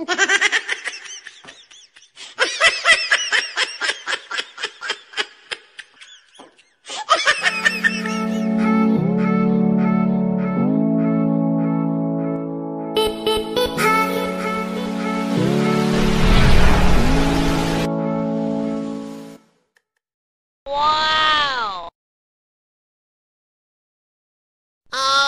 Wow! Oh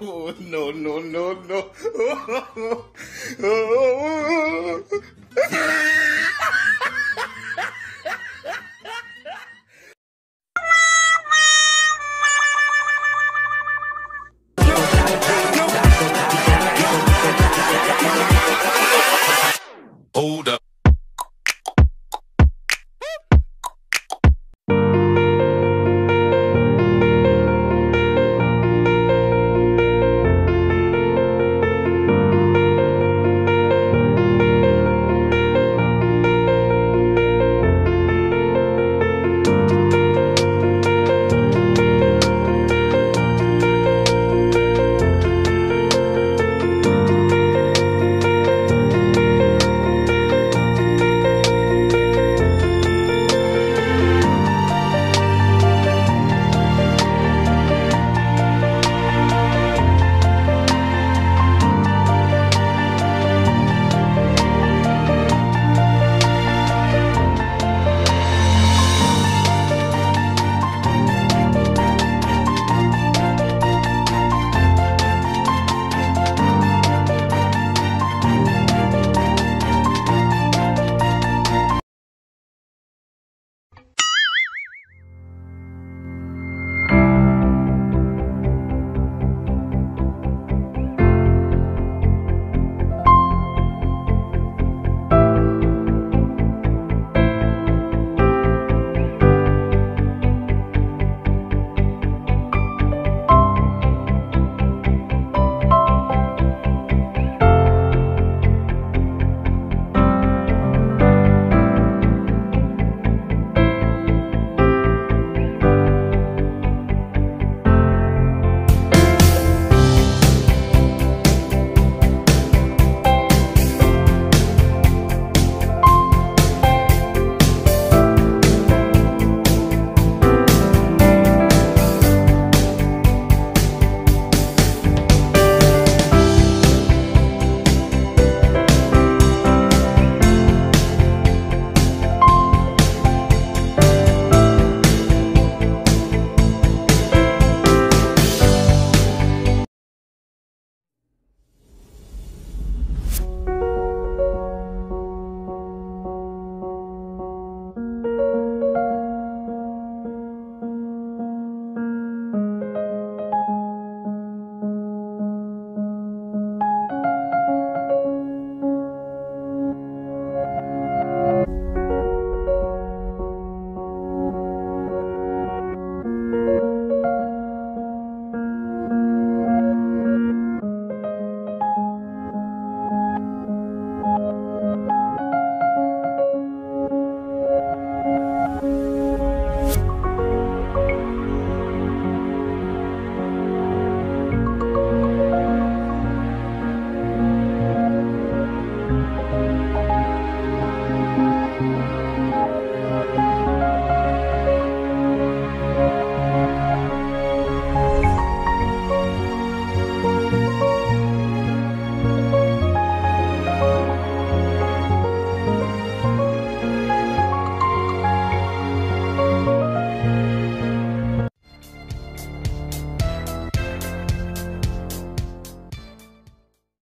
no! no, no, no, no.